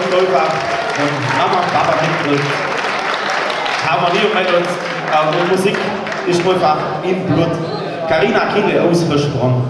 folgt einfach ähm, Mama und Papa mitgekriegt. Harmonie mit uns äh, und Musik ist einfach im Blut. Carina Kille aus Versprung.